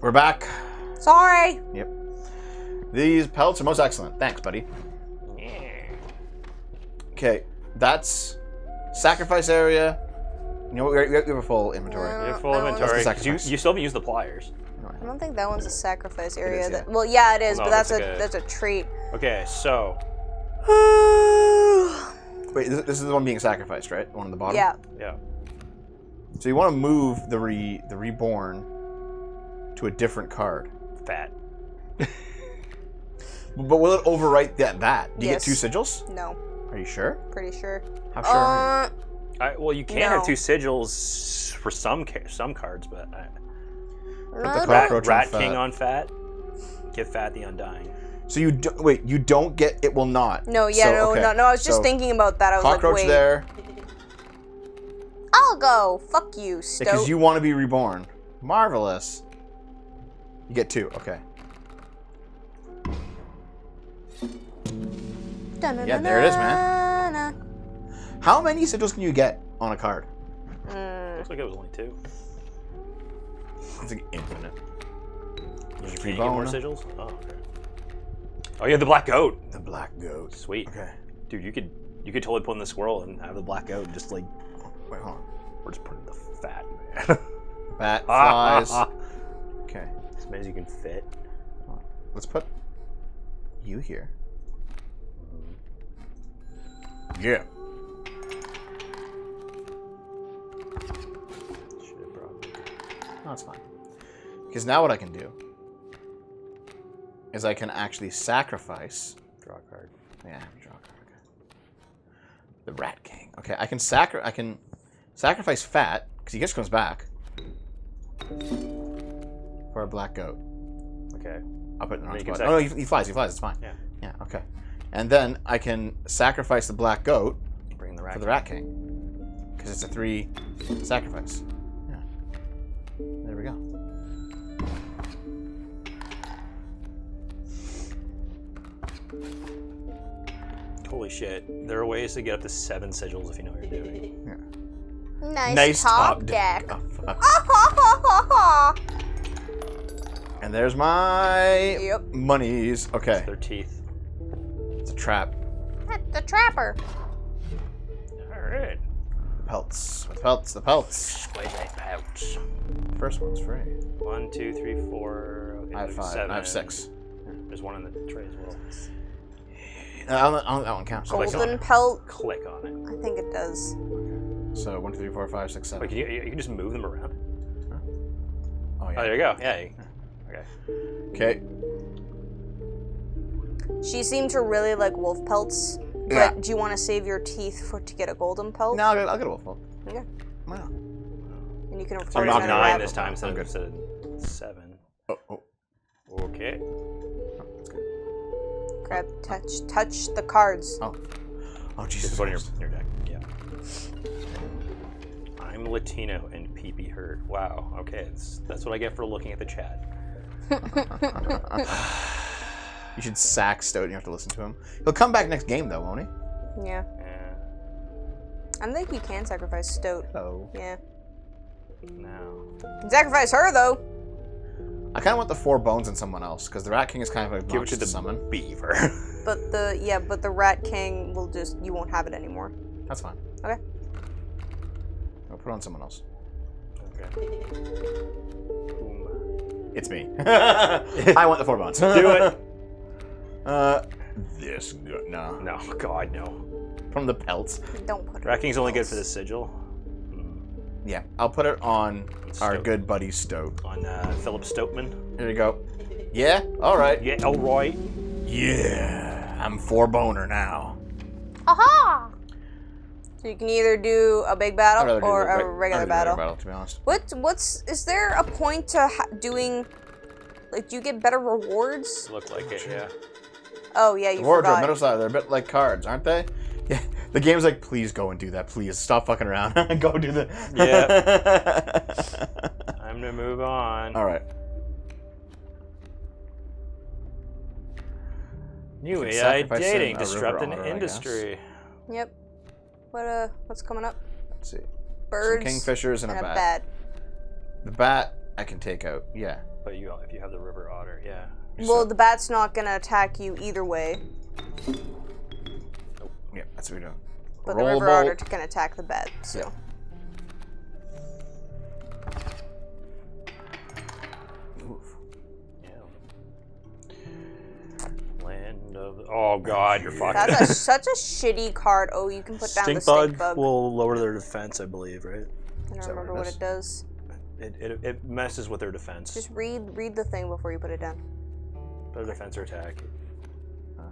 We're back. Sorry. Yep. These pelts are most excellent. Thanks, buddy. Okay, that's sacrifice area. You know what? We have a full inventory. Yeah. You have full inventory. That's 'cause the You, you still haven't used the pliers. I don't think that one's a sacrifice area. is, that, yeah. Well, yeah, it is, Well, but that's, that's a like a- that's a trait. Okay, so Wait, this, this is the one being sacrificed, right? The one on the bottom. yeah. yeah, So you want to move the re the reborn to a different card, fat. but will it overwrite that? That do you Yes. get two sigils? No, Are you sure? pretty sure. How sure? are Uh, I, well, you can No. have two sigils for some ca- some cards, but I, the no, cockroach- Rat, on Rat King on fat. Give fat the undying. So you do, wait. You don't get. It will not. no, yeah, So, no, okay. no, no. I was just So, thinking about that. I was like, Cockroach wait. there I'll go. Fuck you, Stoat. because you want to be reborn. Marvelous. You get two. Okay. Yeah, there it is, man. man. How many sigils can you get on a card? Mm, Looks like it was only two. It's like infinite. You Free can't get more sigils. Oh, okay. Oh, you have the black goat. The black goat. Sweet, Okay. dude. You could you could totally put in the squirrel and have the black goat. And just like Wait, hold on. we're just putting the fat man. fat flies. Okay. As many as you can fit. Let's put you here. Yeah. Shit, bro. No, it's fine. Because now what I can do is I can actually sacrifice. Draw a card. Yeah, draw a card. Okay. The Rat King. Okay, I can sacri- I can sacrifice Fat because he just comes back for a black goat. Okay. I'll put it on you can spot. Oh no, he, he flies. He flies. It's fine. Yeah. Yeah. Okay. And then I can sacrifice the black goat Bring the rat for rat. the Rat King because it's a three sacrifice. Yeah. There we go. Holy shit! There are ways to get up to seven sigils if you know what you're doing. nice, Nice top, top deck. deck. Oh, And there's my Yep. monies. Okay, Their teeth. it's a trap. That's the trapper. All right. The pelts. The pelts. The pelts. Exquisite pouch. First one's free. One, two, three, four. Okay, I have there's five. Seven. I have six. There's one in the tray as well. Uh, I don't, I don't, that one counts. Click on Golden it. pelt. Click on it. I think it does. So one, two, three, four, five, six, seven. Wait, can you, you can just move them around. Oh Oh, yeah. there you go. Yeah. you- Okay. Okay. She seemed to really like wolf pelts. But Yeah. do you want to save your teeth for to get a golden pelt? No, I'll get, I'll get a wolf pelt. Okay. Wow. And you can So afford I'm not not another nine rabbit. this time so I'm instead good. of, instead seven. Oh, oh, Okay. oh, that's. Grab, touch, touch the cards. Oh, oh, Jesus. put it in your, Christ. in your deck. Yeah. I'm Latino and pee hurt. Wow. Okay. That's, that's what I get for looking at the chat. You should sack Stoat you have to listen to him. He'll come back next game though, won't he? Yeah. Yeah. I think you can sacrifice Stoat. Oh. Yeah. No. Sacrifice her though. I kind of want the four bones in someone else because the Rat King is kind of a Give it to the summon. beaver. But the yeah, but the Rat King will just you won't have it anymore. That's fine. Okay. I'll put on someone else. okay. Boom. It's me. I want the four bones. Do it. Uh, this good. No. No. God, no. From the pelts. Don't put it. Rat King's only good for the sigil. Hmm. Yeah, I'll put it on our Stoat. good buddy Stoat. On uh, Philip Stoutman. There you go. Yeah. All right. Yeah. All right. Yeah. I'm four boner now. Aha! So you can either do a big battle or a reg- regular I'd battle. battle, to be honest. What what's is there a point to ha- doing? Like, do you get better rewards? Look like it. Yeah. Oh yeah, you The wardrobe, forgot. middle side, they're a bit like cards, aren't they? Yeah. The game's like, please go and do that. Please stop fucking around. and go do the. Yeah. Time to move on. All right. New AI dating a river disrupting otter, industry. Yep. What uh, what's coming up? Let's see. Birds Some kingfishers and, and a a bat. bat. The bat I can take out. Yeah, But you, if you have the river otter, yeah. Well, the bat's not gonna attack you either way, Yeah, that's what we're doing. but Roll the river bolt. otter can attack the bat. So Move. Land of. Oh God, you're fucked. that's a, such a shitty card. Oh, you can put down the Stink stink bug bug. will lower their defense, I believe, right? I don't remember what it it does. It, it, it messes with their defense. Just read read the thing before you put it down. their defense or attack, uh,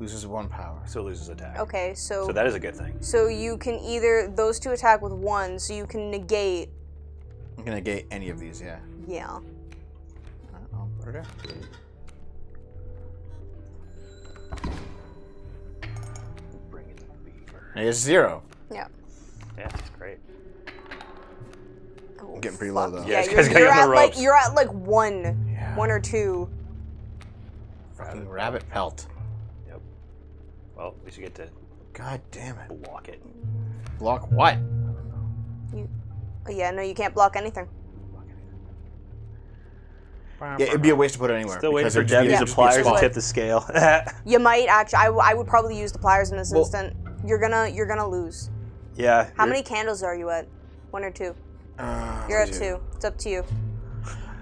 Loses one power. so it loses attack. Okay, so So that is a good thing. so you can either those two attack with one, so you can negate. I'm gonna negate any of these, yeah. Yeah. Alright, I'll put it there. It's zero. Yeah. Yeah, that's great. Oh, getting pretty low, though. Yeah, Yeah, you're, you're you on at like you're at like one, Yeah. one or two. Fucking rabbit pelt. Yep. Well, at least you get to God damn it. block it. Block what? Oh, yeah, no, you can't block anything. Yeah, it'd be a waste to put it anywhere. Still waiting for there'd just be- Debbie's it'd just be a pliers to spot. tip the scale. You might actually. I, w- I would probably use the pliers in this Well- instant. You're gonna you're gonna lose. yeah. How you're- many candles are you at? One or two? Uh, You're at two. two. It's up to you.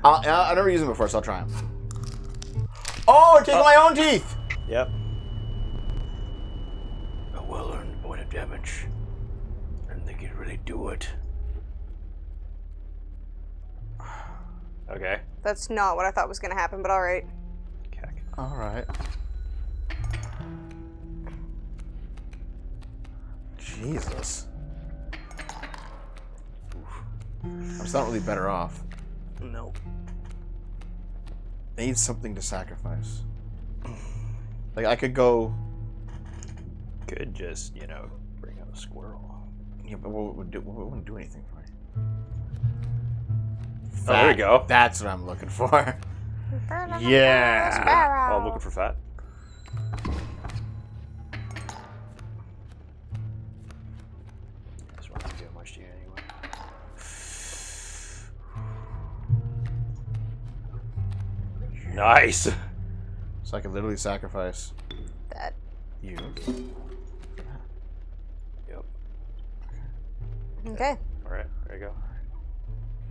I'll, I'll, I've never used them before, so I'll try them. Oh, take my own teeth! Yep. A well-earned point of damage. I didn't think you'd really do it. Okay. That's not what I thought was gonna happen, but all right. Cack. Alright. Jesus. I'm just not really better off. No. I need something to sacrifice. Like, I could go. Could just, you know, bring out a squirrel. Yeah, but what would do? What wouldn't do anything for me? Oh, there we go. That's what I'm looking for. Yeah. Oh, I'm looking for fat. Nice. So I could literally sacrifice That. you. Yep. Okay. All right. There you go.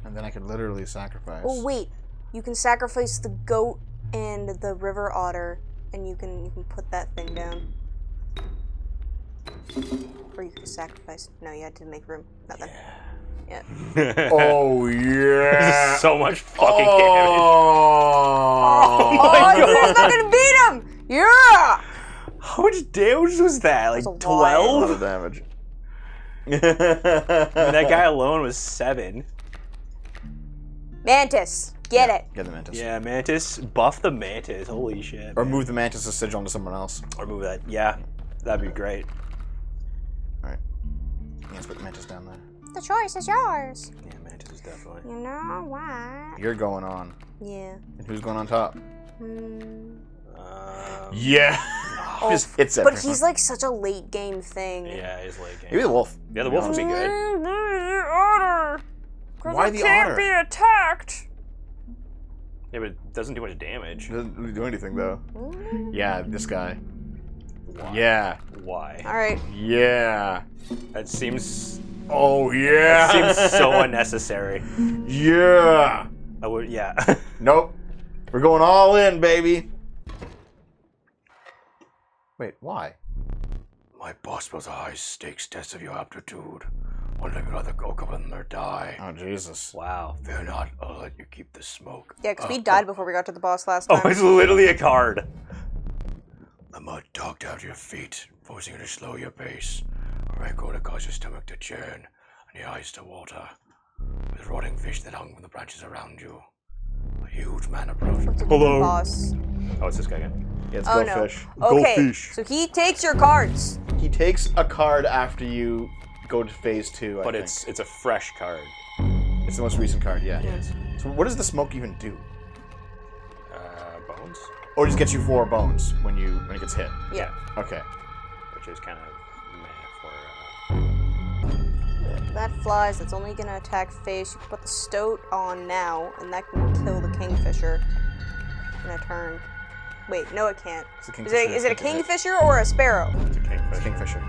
And then I could literally sacrifice. Oh wait, you can sacrifice the goat and the river otter, and you can you can put that thing down. Or you could sacrifice. No, you had to make room. Nothing. Yeah. Oh, yeah. so much fucking oh. damage. Oh. Oh, you fucking beat him! Yeah. How much damage was that? Like That's a. A lot twelve? of damage. that guy alone was seven. Mantis, get it. Get the mantis. Yeah, Mantis. Buff the Mantis. Holy shit. Or man. move the mantis' to sigil onto someone else. Or move that. Yeah, that'd be great. Alright. Let's put the mantis down there. The choice is yours. Yeah, Mantis is definitely. You know what? You're going on. Yeah. And who's going on top? Hmm. Um, Yeah. Oh, Just hits But everyone. he's like such a late game thing. yeah, he's late game. Maybe the wolf. Yeah, the wolf would be good. Otter. Why the can't otter? Be attacked. Yeah, but it doesn't do much damage. Doesn't really do anything though. Yeah, this guy. Why? Yeah. Why? All right. Yeah. That seems. Oh That yeah. seems so unnecessary. yeah. I would. Yeah. Nope. We're going all in, baby. Wait, why? My boss was a high stakes test of your aptitude. One you rather go come or die. Oh Jesus. wow. Fear not, I'll let you keep the smoke. Yeah, because we Uh, died before we got to the boss last time. Oh, it's literally a card. The mud dogged out your feet, forcing you to slow your pace. A rancor to cause your stomach to churn, and your eyes to water. With rotting fish that hung from the branches around you. A huge man approached. It's a Hello. Boss. Oh, it's this guy again. Yeah, it's Oh goldfish. no. Okay. fish. So he takes your cards. He takes a card after you go to phase two. I But think. it's it's a fresh card. it's the most recent card. Yeah. Yes. So what does the smoke even do? Uh, bones, Or just gets you four bones when you when it gets hit. Yeah. Okay. which is kind of that flies. That's only gonna attack face. You can put the stoat on now, and that can kill the kingfisher in a turn. Wait, no, it can't. It's a Is it, is it a kingfisher or a sparrow? It's a It's a kingfisher. kingfisher.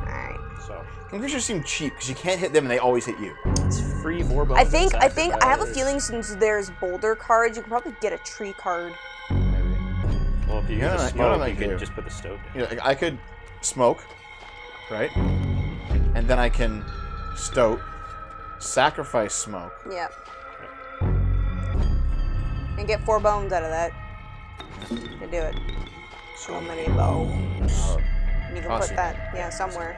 Alright. So Kingfishers seem cheap because you can't hit them and they always hit you. it's free four bones. I think I think I have a feeling since there's boulder cards, you can probably get a tree card. Maybe. Well, if you You know use what you know smoke, you can just put the stoat down. You know, I could smoke, right? And then I can stoat, sacrifice smoke. Yep. And get four bones out of that. To do it. So many bones. Oh, And you can Toss put that, yeah, somewhere.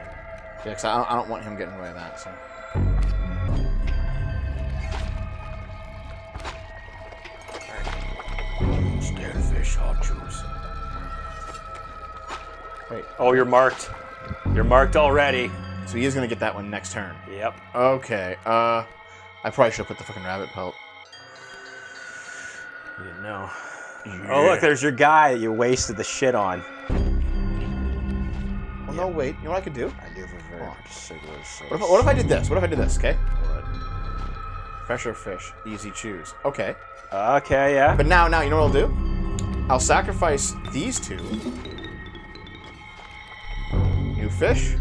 yeah, because I, don't- I don't want him getting away with that. So. Stale fish, hot juice. Wait, Oh, you're marked. You're marked already. So he is gonna get that one next turn. Yep. Okay. Uh, I probably should have put the fucking rabbit pelt. You didn't know. Oh, look, there's your guy that you wasted the shit on. Well, no, wait. You know what I could do? I live a very Hold particular What if, what if I did this? What if I did this? Okay. Fresh or fish? Easy choose. Okay. Okay, yeah. But now, now, you know what I'll do? I'll sacrifice these two. New fish.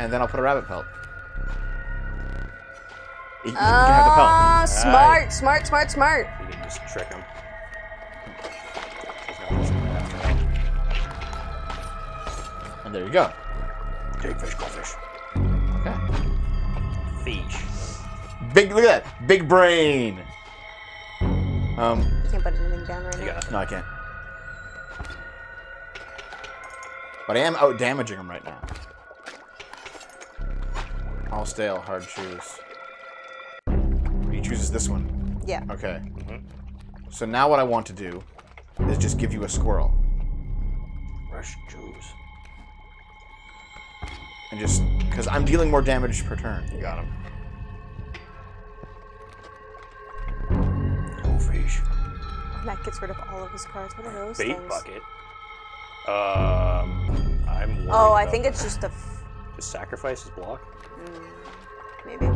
And then I'll put a rabbit pelt. You, you can have the pelt. Ah, smart, smart, smart, smart. You can just trick him. And there you go. Take fish, go fish. Okay. Fish. Big, look at that. Big brain. Um, You can't put anything down right You now. no, I can't. But I am out damaging him right now. All stale, hard choose. He chooses this one. Yeah. Okay. Mhm. So now what I want to do is just give you a squirrel. Rush juice. And just, because I'm dealing more damage per turn. You got him. Go fish. That gets rid of all of his cards. What are those Bait things? bucket. Um, I'm Oh, I think it's just a. F- Just sacrifice his block. Mm, maybe.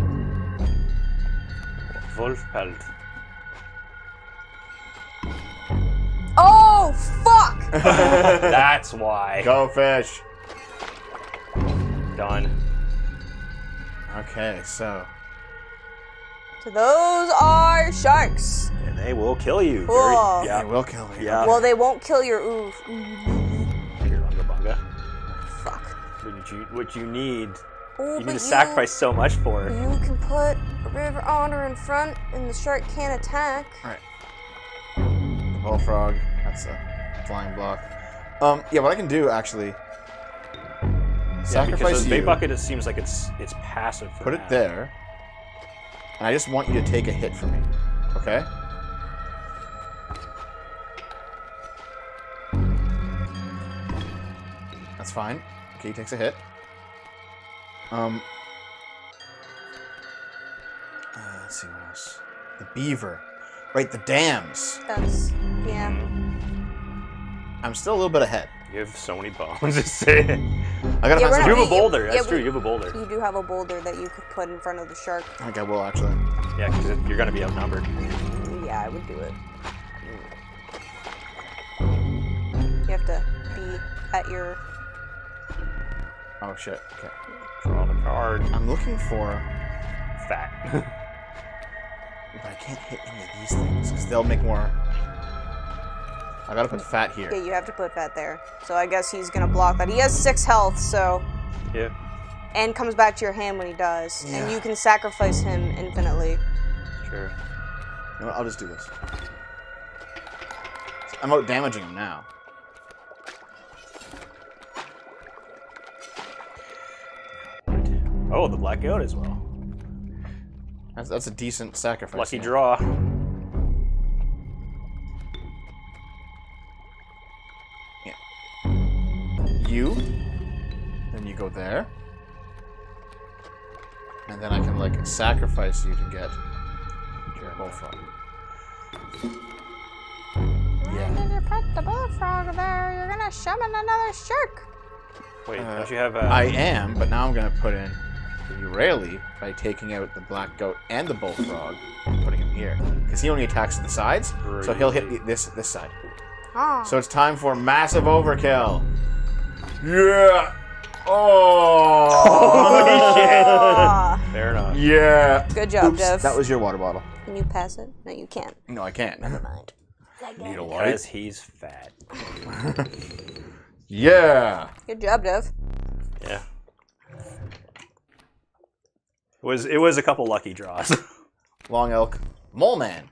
Wolfpelt. Oh fuck! That's why. Go fish. Done. Okay, so so those are sharks. And they will kill you. Cool. Very, yeah. it will kill me. Yeah. Well, they won't kill your oof. Your Unga Bunga. Fuck. What you, what you need. Ooh, You but need to sacrifice so much for. It. You can put river otter in front, and the shark can't attack. Bullfrog. That's a flying block. Um, yeah, what I can do actually. Yeah, because Sacrifice the you. bait bucket, it seems like it's it's passive. For Put it there. And I just want you to take a hit for me. Okay? That's fine. Okay, he takes a hit. Um. Uh, let's see what else. The beaver. Right, the dams. That's yeah. I'm still a little bit ahead. You have so many bones. Just say it. I gotta Yeah, find some. You have a boulder. yeah, That's we- true. You have a boulder. You do have a boulder that you could put in front of the shark. I think I will actually. Yeah, because you're gonna be outnumbered. Yeah, I would do it. You have to be at your. Oh shit. Okay. Draw the card. I'm looking for. Fat. But I can't hit any of these things because they'll make more. I gotta put fat here. Yeah, you have to put fat there. So I guess he's gonna block that. He has six health, so yeah. and comes back to your hand when he does, Yeah. and you can sacrifice him infinitely. Sure. You know what? I'll just do this. I'm out damaging him now. Oh, the black goat as well. That's, that's a decent sacrifice. Lucky yeah. draw. Yeah. You. Then you go there. And then I can like sacrifice you to get your bullfrog. Yeah. you put the bullfrog there, you're gonna summon another shark. Wait, Uh, don't you have a? I am, but now I'm gonna put in the Urayuli by taking out the black goat and the bullfrog, putting him here, because he only attacks the sides, so he'll hit the, this this side. Ah. So it's time for massive overkill. Yeah. Oh. Ah. Fair enough. yeah. Good job, Oops, Dev. that was your water bottle. Can you pass it? No, you can't. No, I can't. Never mind. Need a light? Because he's fat. Yeah. Good job, Dev. Yeah. It was it was a couple lucky draws. Long elk, mole man.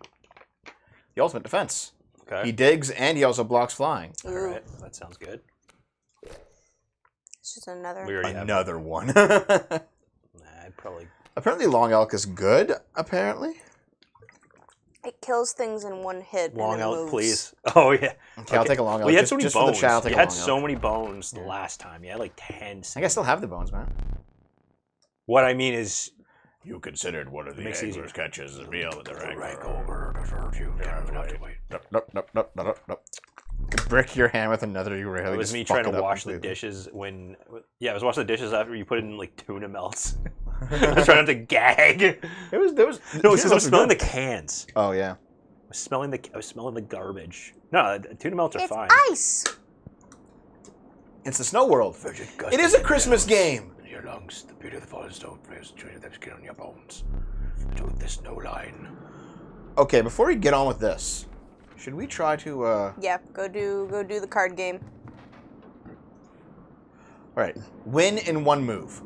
The ultimate defense. okay. He digs and he also blocks flying. All Ooh, right. That sounds good. it's just another. We already have. Another one. Nah, I'd probably. apparently, long elk is good. Apparently. It kills things in one hit. Long and then elk, moves. please. Oh yeah. Okay, I'll take a long elk. Well, you had just, so many just for bones. the chat, I'll you had so elk. many bones the last time. You had like ten. I guess still have the bones, man. What I mean is, You considered one of the Makes it easier. angler's catches as meal at the rank Rank over deserves you. Can't to wait. Nope, nope, nope, nope, nope, nope, nope. Brick your hand with another Urayuli. it was me trying to wash the dishes when. Yeah, I was washing the dishes after you put in like tuna melts. I was trying not to gag. It was there was No, it's yeah, because I was those were smelling the cans. Oh yeah. I was smelling the. I was smelling the garbage. No, uh, the tuna melts are It's fine. ice. It's the snow world. Frigid It gusting is a Christmas winds game. In your lungs, the beauty of the fallen stone frames treated their skin on your bones. To this no line. Okay, before we get on with this, should we try to uh Yeah, go do go do the card game. all right, win in one move.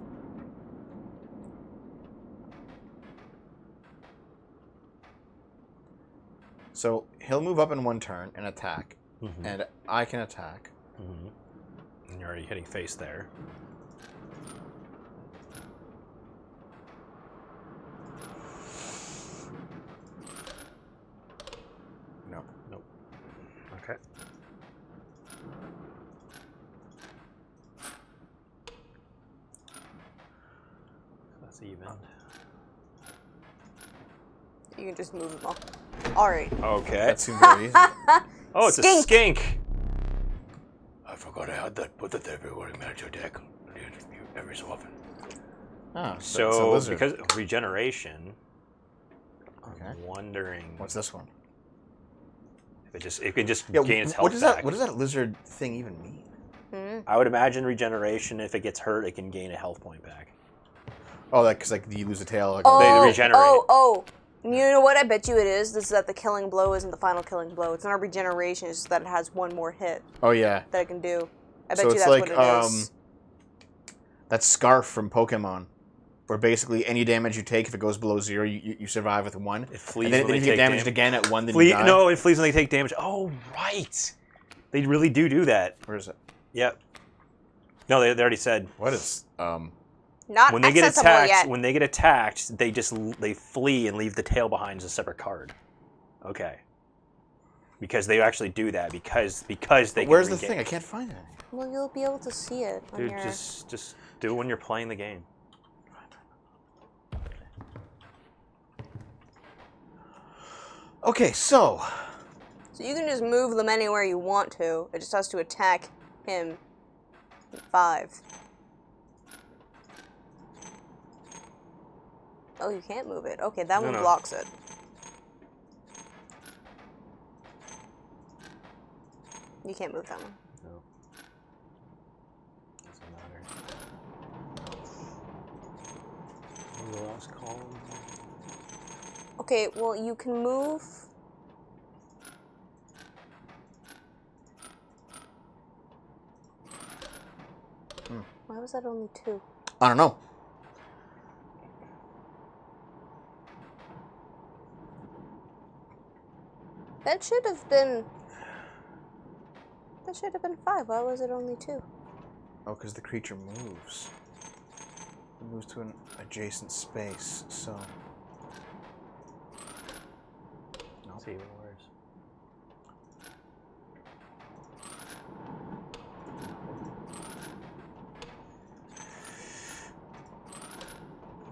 So he'll move up in one turn and attack, Mhm. and I can attack. Mhm. And you're already hitting face there. No. Nope. Okay. That's even. You can just move them all. All right. Okay. That seemed very easy. Oh, it's a Skink. skink. I forgot I had that. Put that everywhere in miniature deck. I need you every so often. Oh, so, So, because of regeneration, okay. I'm wondering What's this one? if it just it can just Yeah, gain its health what does back. that what does that lizard thing even mean? Hmm. I would imagine regeneration. If it gets hurt, it can gain a health point back. Oh, like because like you lose a tail. Like, Oh, They regenerate. oh, oh. You know what I bet you it is? This is that the killing blow isn't the final killing blow. It's not a regeneration, it's just that it has one more hit oh yeah, that it can do. I bet So you it's that's like, what it is. um, that scarf from Pokemon, where basically any damage you take, if it goes below zero, you, you, you survive with one. It flees And then, when then they if you get take damaged dam- again at one, then Flee, you die. no, it flees when they take damage. Oh, right. They really do do that. Where is it? Yep. No, they, they already said What is um? Not when they get attacked. yet. When they get attacked, they just they flee and leave the tail behind as a separate card. Okay. Because they actually do that because because they. can Where's the thing? I can't find it. Well, you'll be able to see it on Dude, your. just just do it when you're playing the game. Okay, so So you can just move them anywhere you want to. It just has to attack him. Five. Oh, you can't move it. Okay, that No, one no. blocks it. You can't move that one. No. Doesn't matter. The last column. Okay, well, you can move. Hmm. Why was that only two? I don't know. That should have been. That should have been five. Why was it only two? Oh, because the creature moves. It moves to an adjacent space, so. It's even worse.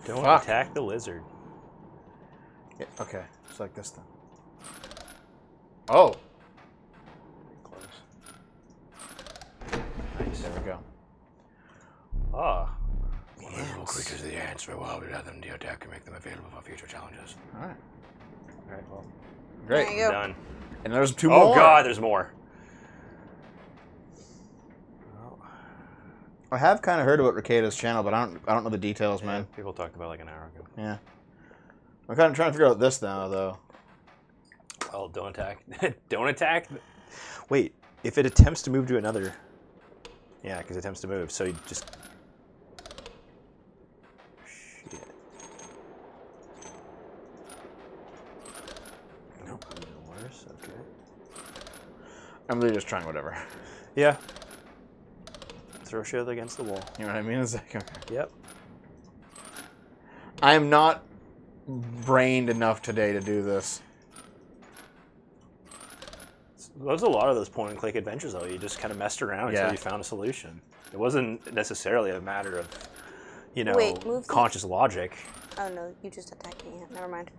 Don't Fuck. attack the lizard. Yeah, okay, it's like this then. Oh, Close. Nice. there we go. Ah, Well, All creatures of the ants may well add them to your deck and make them available for future challenges. All right. All right, well, Great. There you go. done. And there's two Oh more. Oh God, there's more. I have kind of heard about Ricada's channel, but I don't. I don't know the details, man. People talked about it like an hour ago. Yeah. I'm kind of trying to figure out this now, though. Well, don't attack. don't attack. Wait, if it attempts to move to another. Yeah, because it attempts to move. So you just. Shit. Nope. Even worse. Okay. I'm really just trying whatever. Yeah. Throw shit against the wall. You know what I mean? It's like, okay. Yep. I am not brained enough today to do this. There's a lot of those point and click adventures though. You just kind of messed around Yeah. until you found a solution. It wasn't necessarily a matter of, you know, Wait, move the- conscious logic. Oh no, you just attacked me. Never mind.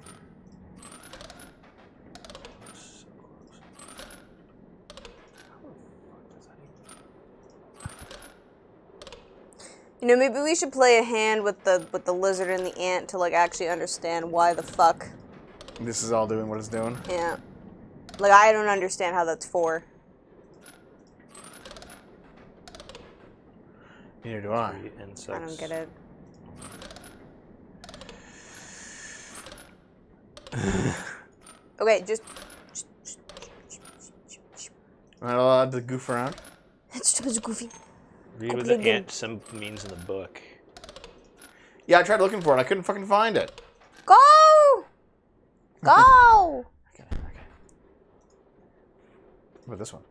You know, maybe we should play a hand with the with the lizard and the ant to like actually understand why the fuck. This is all doing what it's doing. Yeah. Like I don't understand how that's four. Neither do I. Three insects. I don't get it. okay, just Am I allowed to goof around? it's just goofy. Read I what the played them. ant sim means in the book. Yeah, I tried looking for it. I couldn't fucking find it. Go! Go! Okay, okay. What about this one?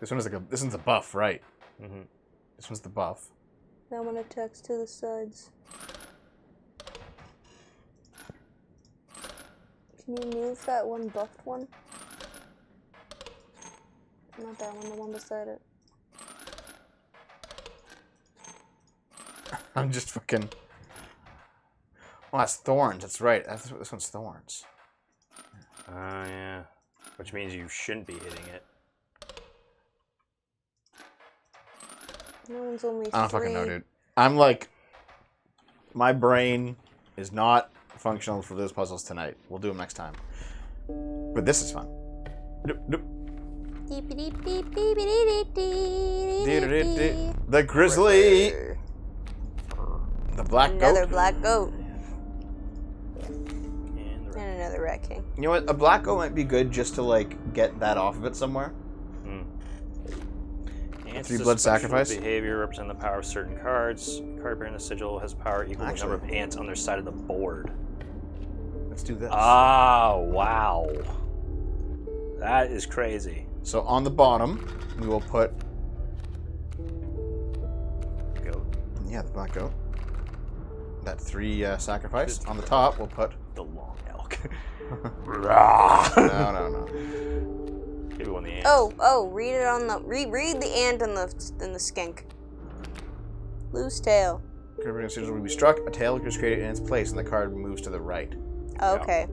This one is like a. This one's a buff, right? Mm-hmm. This one's the buff. now I'm gonna text to the sides. Can you move that one buffed one? Not that one, the one beside it. I'm just fucking. Well, that's thorns. That's right. That's, this one's thorns. Oh yeah. Which means you shouldn't be hitting it. No one's only I don't three. fucking know, dude. I'm like, my brain is not functional for those puzzles tonight. We'll do them next time. But this is fun. Doop, doop. The grizzly, the black goat. Another black goat. Rat king. You know what? A black goat might be good just to like get that off of it somewhere. Ants Three blood sacrifice? Behavior represent the power of certain cards. Card bearing the sigil has power equal to the number of ants on their side of the board. Let's do this. Ah, wow. That is crazy. So on the bottom, we will put Goat. yeah the black goat. That three uh, sacrifice. On the top, we'll put The long elk. no, no, no. Maybe one the ants. Oh, oh, read it on the read read the ant and the and the skink. Loose tail. Crippling sigil will be struck. A tail is created in its place, and the card moves to the right. Oh, okay.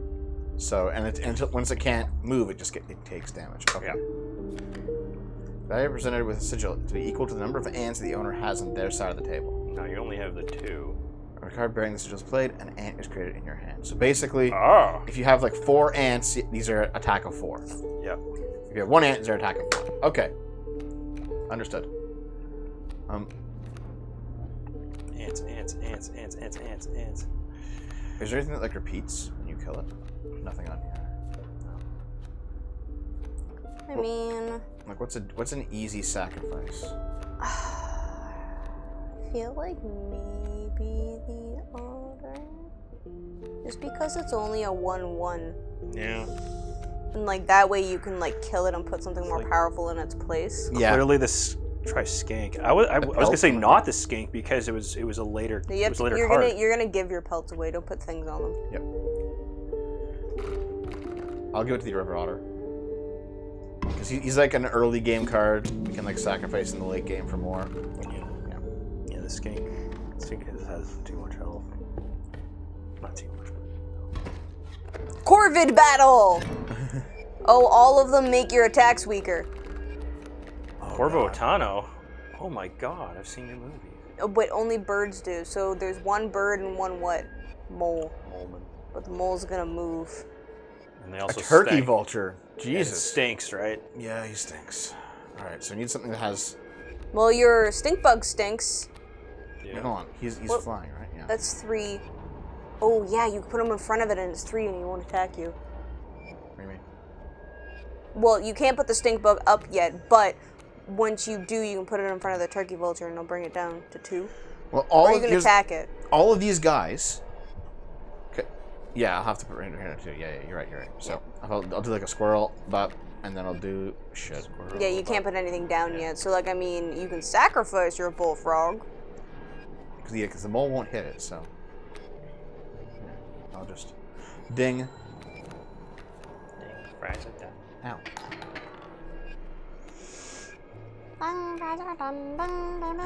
So, and it until once it can't move, it just get, it takes damage. Okay. Yeah. Value presented with a sigil to be equal to the number of ants the owner has on their side of the table. No, you only have the two. On a card bearing the sigil is played, an ant is created in your hand. So basically, Oh. if you have like four ants, these are attack of four. Yep. If you have one ant, these are attack of four. Okay. Understood. Um, Ants, ants, ants, ants, ants, ants, ants. is there anything that like repeats when you kill it? Nothing on here. I mean, Like what's a what's an easy sacrifice? I feel like maybe the other. Just because it's only a one-one, Yeah. and like that way you can like kill it and put something more like- powerful in its place. Yeah. Clearly, this try skink. I was, I, I was gonna say not the skink because it was it was a later You it have was a to, later you're card. gonna you're gonna give your pelts away. Don't put things on them. Yep. I'll give it to the River Otter. Because he, he's like an early game card. We can like sacrifice in the late game for more. Yeah. Yeah. Yeah, skink. Skink has- has too much health. Not too much. Corvid battle. oh, all of them make your attacks weaker. Oh, Corvo Tano. Oh my god, I've seen your movie. Oh, But only birds do. So there's one bird and one what? Mole. Molman. But the mole's gonna move. And they A also turkey stink. vulture. And it Jesus. stinks, right? Yeah, he stinks. All right, so we need something that has. Well, your stink bug stinks. Yeah. Hold on, he's he's What- flying, right? Yeah. That's three. Oh yeah, you put him in front of it and it's three and he won't attack you. What do you mean? Well, you can't put the stink bug up yet, but once you do, you can put it in front of the turkey vulture and it'll bring it down to two. Well, all or you can attack it. all of these guys. Okay. Yeah, I'll have to put right here too. Yeah, yeah, you're right. You're right. So I'll, I'll do like a squirrel, bop, and then I'll do shit. Yeah, you can't put anything down yet. So like, I mean, you can sacrifice your bullfrog. Because yeah, 'cause the mole won't hit it. So yeah, I'll just ding. Fries it down. Ow.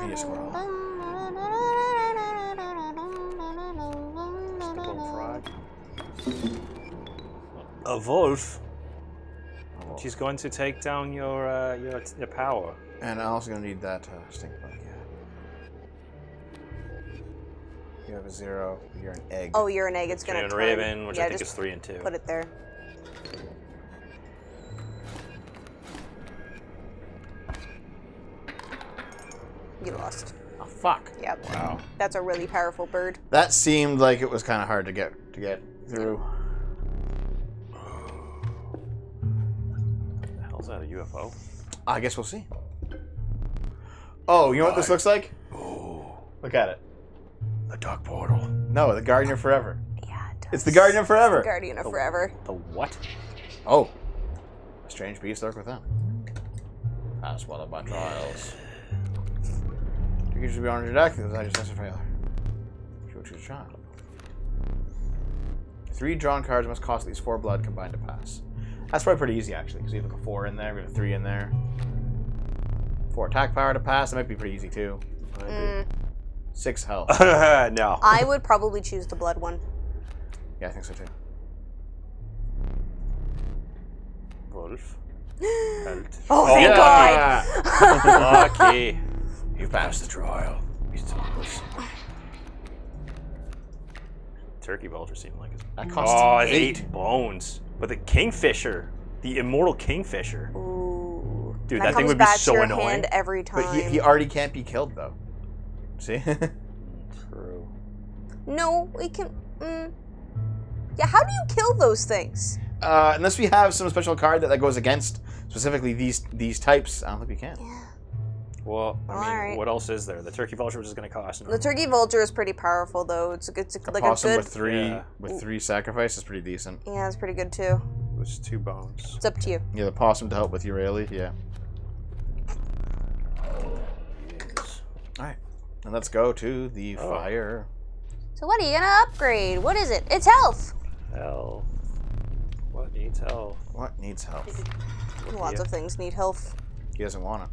Need a squirrel. Bullfrog. A wolf. Well. She's going to take down your uh, your, your power. And I'm also gonna need that uh, stink bug. You have a zero. You're an egg. Oh, you're an egg. It's gonna and turn. Raven, which yeah, I think is three and two. Put it there. You lost. Oh, fuck. Yep. Wow. That's a really powerful bird. That seemed like it was kind of hard to get to get through. The hell's that? A UFO? I guess we'll see. Oh, you know what this looks like? Oh, Look at it. The dark portal. No, the Guardian of Forever. Yeah, it does. It's the Guardian of Forever. Guardian of Forever. The what? Oh. A strange beast lurk within. Pass swallowed by trials. Two creatures be on your deck, the just test a failure. You will choose a child. Three drawn cards must cost at least four blood combined to pass. That's probably pretty easy actually, because we have like a four in there, we have a three in there. Four attack power to pass, that might be pretty easy too. Mm, Six health. no. I would probably choose the blood one. yeah, I think so too. Wolf. Belt. Oh, oh, thank God! Lucky. You passed the trial. He's so close. Turkey vulture seemed like it. That mm. costs Oh, it's eight. eight bones. But the kingfisher, the immortal kingfisher. Ooh. Dude, that that thing would be so to annoying. hand every time. But he, he already can't be killed though. See? True. No, we can. Mm. Yeah, how do you kill those things? uh, unless we have some special card that, that goes against specifically these these types, I don't think we can. Yeah. Well, I mean, Alright. what else is there? The turkey vulture is going to cost. The turkey vulture is pretty powerful, though. It's it's A like a possum good. with three Yeah. with three sacrifice is pretty decent. Yeah, it's pretty good too. It was two bones. It's up to you. Yeah, the possum to help with your Urayuli, yeah. Yes. Alright. And let's go to the Oh. fire. So what are you gonna upgrade? What is it? It's health. Hell. What needs health? What needs help? Lots Yeah. of things need health. He doesn't want it.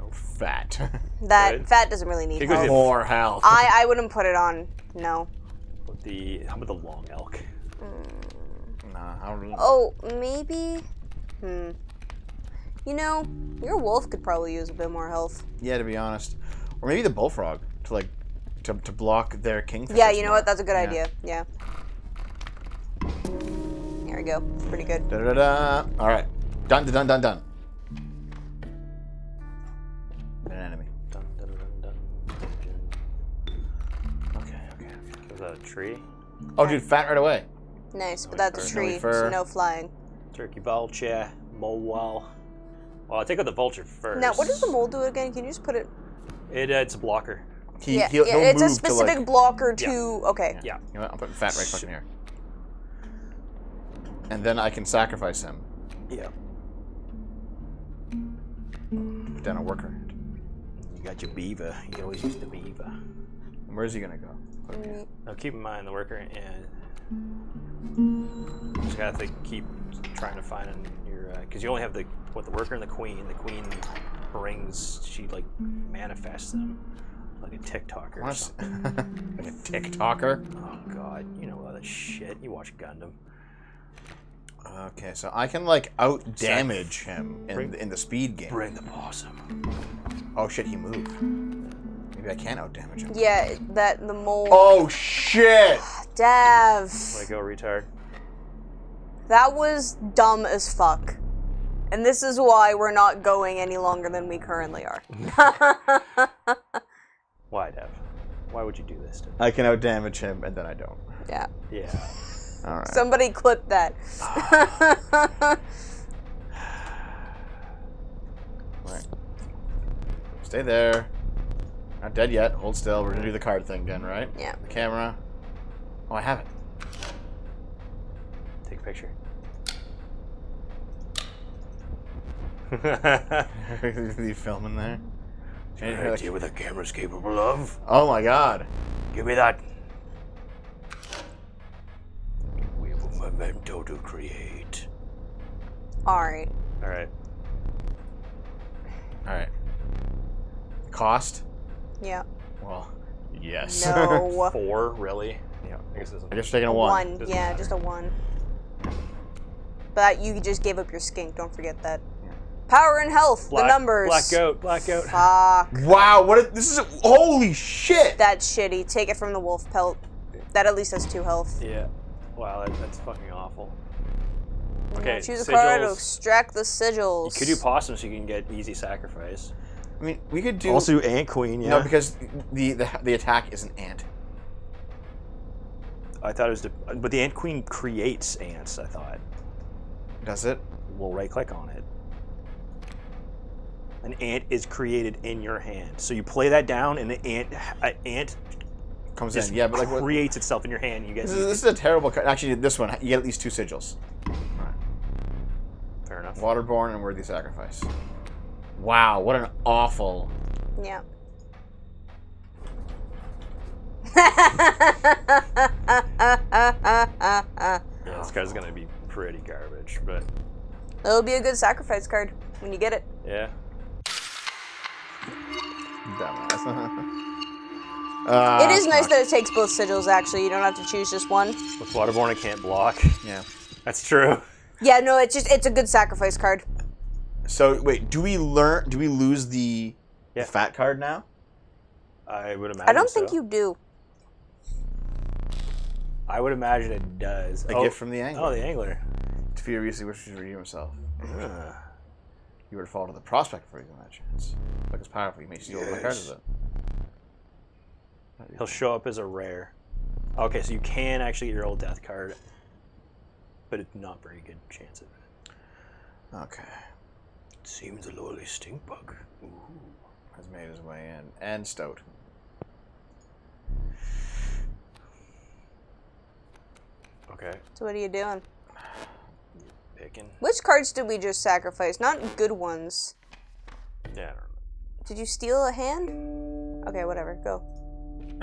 Oh fat. That Good. fat doesn't really need He goes health. More health. I I wouldn't put it on. No. What The how about the long elk? nah, I don't Know. Oh, maybe. Hmm. You know, your wolf could probably use a bit more health. Yeah, to be honest. Or maybe the bullfrog to like to, to block their kingfisher. Yeah, you know what? That's a good idea. Yeah. There we go. Pretty good. Da da da da. Alright. Done done done done. An enemy. Dun, dun, dun, dun, dun. Okay, okay, okay. Was that a tree? Oh dude, fat right away. Nice, but that's a fur. No tree, fur. so no flying. Turkey vulture, mole. Well, I'll take out the vulture first. Now, what does the mole do again? Can you just put it? It, uh, it's a blocker. He, yeah, he'll, yeah he'll it's a specific to like, blocker to. Yeah. Okay. Yeah. You know what? I'm putting fat right fucking here. And then I can sacrifice him. Yeah. Put down a worker. You got your beaver. You can always use the beaver. And where's he gonna go? Mm, Now keep in mind the worker and you just gotta think, keep trying to find in your because you only have the what the worker and the queen. The queen brings she like manifests them like a TikToker or What? something. like a TikToker. Oh god, you know all that shit. You watch Gundam. Okay, so I can like out damage him in, Bring- the- in the speed game. Bring the possum. Oh shit, he moved. Maybe I can out damage him. Yeah, that the mole. Oh shit! Dav. Let go, oh, retard. That was dumb as fuck. And this is why we're not going any longer than we currently are. Why, Dev? Why would you do this to I can outdamage him, and then I don't. yeah. Yeah. All right. Somebody clip that. Right. Stay there. Not dead yet. Hold still. We're gonna do the card thing again, right? Yeah. The camera. Oh, I have it. Take a picture. you filming there? Can I idea what the camera's capable of? Oh my god. Give me that. We have a memento to create. Alright. All right. Alright. Cost? Yeah. Well, yes. No. Four, really? yeah. I guess this is I guess we're taking a one. one. Doesn't Yeah, matter. just a one. But you just gave up your skink. Don't forget that. Power and health. black, the numbers. Black goat. Black goat. Fuck. Wow, what? A, this is. Holy shit! That's shitty. Take it from the wolf pelt. That at least has two health. Yeah. Wow, that, that's fucking awful. Okay. Choose a card to extract the sigils. You sigils. could do possum so you can get easy sacrifice. I mean, we could do. Also, do ant queen. Yeah. No, because the, the the attack is an ant. I thought it was, the, but the ant queen creates ants. I thought. Does it? We'll right click on it. An ant is created in your hand. So you play that down, and the ant an ant Comes just in. Yeah, but like what? creates itself in your hand. You get This is, this is a terrible card. Actually, this one you get at least two sigils. fair enough. Waterborne and Worthy Sacrifice. Wow, what an awful. Yeah. Yeah, this card's gonna be pretty garbage, but It'll be a good sacrifice card when you get it. yeah. Dumbass. Ah, it is nice fuck. that it takes both sigils. Actually, you don't have to choose just one. With Waterborne, it can't block. Yeah. That's true. Yeah, no, it's just it's a good sacrifice card. So wait, do we learn? Do we lose the, the Yeah. fat card now? I would imagine. I don't think you do. I would imagine it does. A oh, gift from the angler. Oh, the angler. Furiously wishes to redeem himself. You were to fall to the prospect for using that chance. Look, it's powerful. You may steal one of my cards with it. He'll show up as a rare. Okay, so you can actually get your old death card, but it's not very good chance of it. Okay. Seems a lowly stink bug. Has made his way in. And Stout. Okay, So what are you doing? Picking. Which cards did we just sacrifice? Not good ones. Yeah, I don't know. Did you steal a hand? Okay, whatever. Go.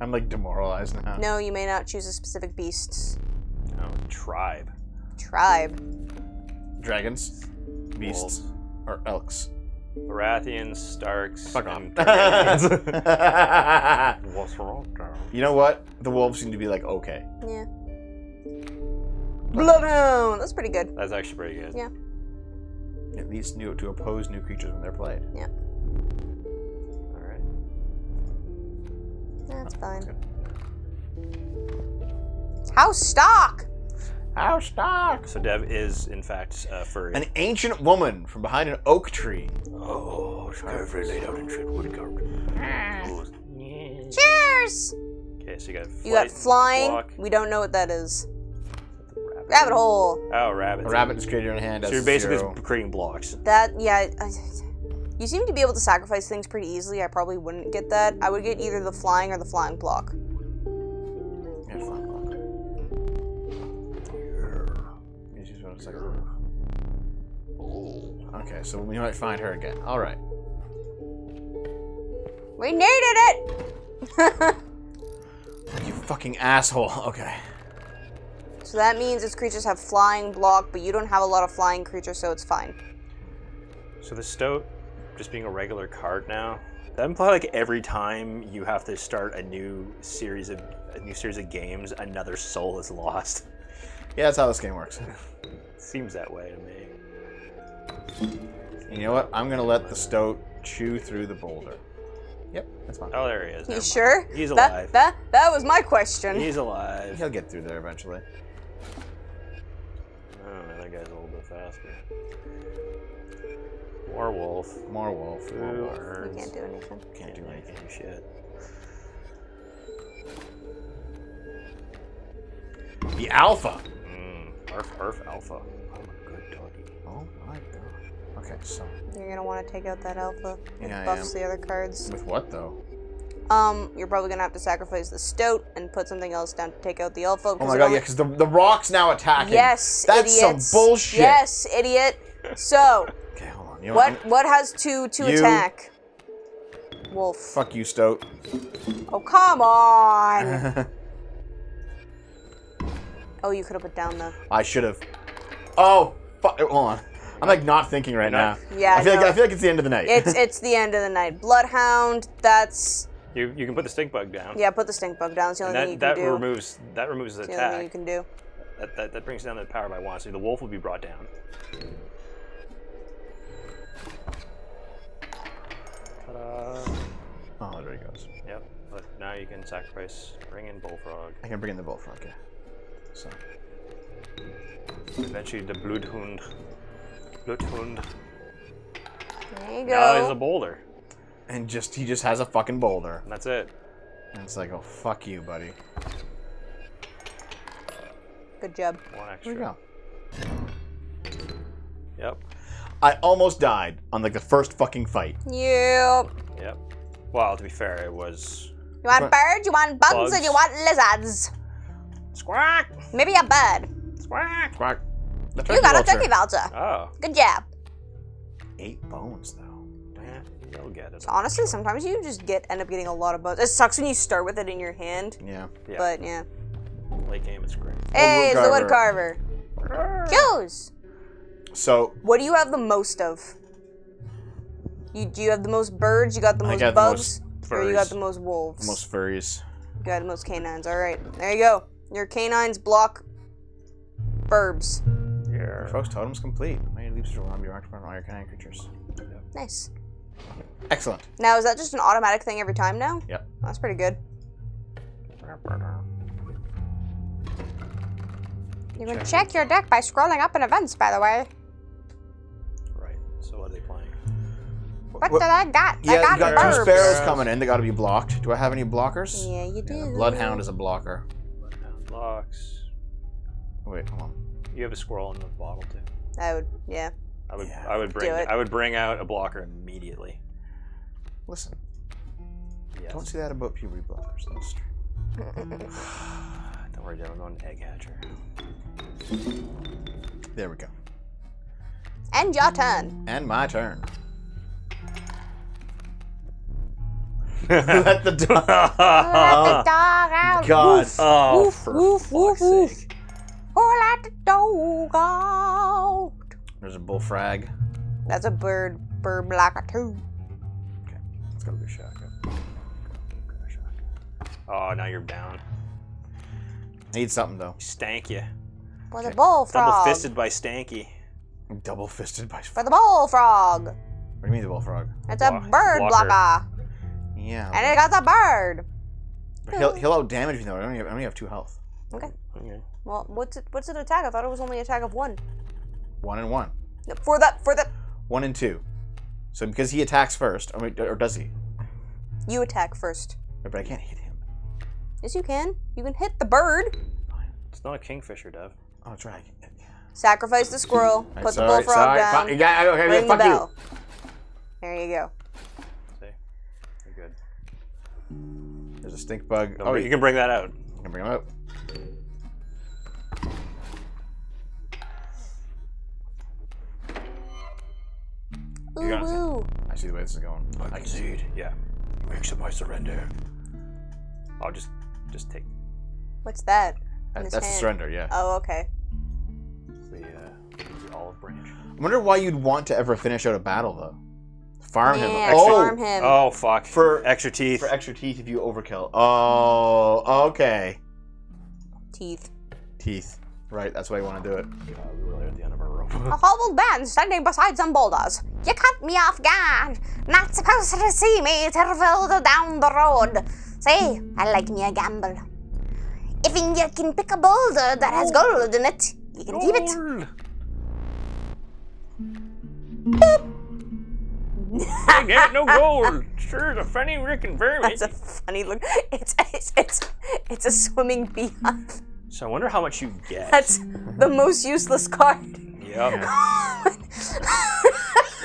I'm like demoralized now. No, you may not choose a specific beast. No, oh, tribe. Tribe. Dragons, beasts, Wolves. or elks. Baratheons, Starks, Fuck and off. What's wrong? you know what? The wolves seem to be like okay. Yeah. Bloodhound. That's pretty good. That's actually pretty good. Yeah. At least new to oppose new creatures when they're played. Yeah. All right. That's fine. good. House stock. House stock! So Dev is in fact uh, furry. An ancient woman from behind an oak tree. Oh, it's carefully laid out in shit wood carved. Oh, Cheers. Okay, so you got You got flying. walk, We don't know what that is. Rabbit. Rabbit hole. Oh, rabbit. A rabbit is created in your hand. So you're basically zero. just creating blocks. That yeah. I, you seem to be able to sacrifice things pretty easily. I probably wouldn't get that. I would get either the flying or the flying block. Yeah, fine, block. Yes, she's one second. Okay, so we might find her again. All right. We needed it. You fucking asshole. Okay. So that means its creatures have flying block, but you don't have a lot of flying creatures, so it's fine. So the stoat just being a regular card now. That implies like every time you have to start a new series of a new series of games, another soul is lost. Yeah, that's how this game works. Seems that way to me. You know what? I'm gonna let the stoat chew through the boulder. Yep, that's fine. Oh, there he is. You mind. sure? He's That, alive. that that was my question. He's alive. He'll get through there eventually. Oh, the other guy's a little bit faster. More wolf. More wolf. More Two. You can't do anything. Can't do anything. shit. The alpha. Mm, Arf, arf, alpha. I'm a good doggy. Oh my god. Okay, so You're gonna want to take out that alpha. It Yeah, I buffs am. the other cards. with what though? Um, you're probably gonna have to sacrifice the stoat and put something else down to take out the alpha. Oh 'cause my god, only- yeah, because the the rock's now attacking. Yes, That's idiots. some bullshit. Yes, idiot. So, Okay, hold on. You know what I'm- what has two to You- attack? Wolf. Fuck you, Stoat. Oh come on. oh, you could have put down the. I should have. Oh, fuck. Hold on. I'm like not thinking right now. Yeah, I feel, like. I feel like it's the end of the night. It's it's the end of the night. Bloodhound. That's You you can put the stink bug down. yeah. Put the stink bug down. It's the And only thing that, you that can do. removes that removes the It's the only thing you attack. can do. That, that, that brings down the power by one. So the wolf will be brought down. Ta-da. oh, there he goes. Yep. But now you can sacrifice Bring in bullfrog. I can bring in the bullfrog. Yeah. So Eventually the bloodhund. Bloodhund. There you go. Now he's a boulder. And just he just has a fucking boulder, And that's it. and it's like, oh fuck you, buddy. Good job. One Here we extra. go. Yep. I almost died on like the first fucking fight. Yep. Yep. Well, to be fair, it was You want birds? You want bugs? Bugs. And you want lizards? squawk, Maybe a bird. squawk. Squawk. You got a vulture. turkey vulture. Oh, Good job. Eight bones though. Yeah, you'll get it. Honestly, sometimes you just get end up getting a lot of bones. It sucks when you start with it in your hand, Yeah. Yeah. but yeah. Late game, it's great. Hey, it's the wood carver. Choose. So What do you have the most of? You do you have the most birds? You got the I most got the bugs, most or you got the most wolves? most furries. You got the most canines. All right, there you go. Your canines block burbs. Yeah. Folks, totem's complete. Many leaps around be marked upon all your canine creatures. Nice. Excellent. Now is that just an automatic thing every time now? Yep. That's pretty good. You can check your deck by scrolling up in events, by the way. Right. So what are they playing? What, What- did I got? I Yeah, got you got burbs. two sparrows Sparrows. coming in. They got to be blocked. Do I have any blockers? Yeah, you do. Yeah, Bloodhound is a blocker. Bloodhound locks. Wait, hold on. You have a squirrel in the bottle too. I would, yeah. I would Yeah. I would bring it. I would bring out a blocker immediately. Listen, Yes. don't say that about puberty blockers. That's true. Don't worry, Dad, I'm going egg hatcher. There we go. And your turn. And my turn. Let the dog. Let the dog out. God. Woof. oh, Woof, for woof, fuck's woof, woof. sake. Oh, let the dog out. There's a bullfrag. That's a bird. Bird blocker too. It's gotta be a shotgun. Oh, now you're down. Need something though. Stank you. For the Okay. bullfrog. Double fisted by Stanky. Double fisted by. For the bullfrog. What do you mean the bullfrog? It's a Block- bird blocker. blocker. Yeah. And it got the bird. but he'll he'll out damage me though. I only have, I only have two health. Okay. Okay. Well, what's it? What's it attack? I thought it was only attack of one. One and one. No, For that, for that, One and two. So because he attacks first, or, wait, or does he? you attack first. But I can't hit him. Yes, you can. You can hit the bird. It's not a kingfisher, Dev. Oh, that's right. I Sacrifice the squirrel. Right, put the bullfrog sorry, down. fu- yeah, okay, ring the fuck bell. There you go. See? You're good. There's a stink bug. No, Oh, but you you can bring that out. can bring him out. Ooh, You got it. I see the way this is going. I concede. Yeah. You accept my surrender. I'll just just take What's that? That- his that's the hand. surrender, yeah. Oh, okay. the uh, the olive branch. I wonder why you'd want to ever finish out a battle though. Farm him. Yeah, Oh, farm him. Oh fuck! For- extra teeth. for extra teeth if you overkill. Oh, okay. Teeth. Teeth. Right, that's why you want to do it. God, we were at the end of our rope. squirrel. A hobbled man standing beside some boulders. You caught me off guard. Not supposed to see me till further down the road. See, I like me a gamble. If you can pick a boulder that has gold in it, you can keep it. I get no gold. Sure, it's a funny and Vermin. That's a funny look. It's it's it's it's a swimming beehive. So I wonder how much you get. That's the most useless card. Yep.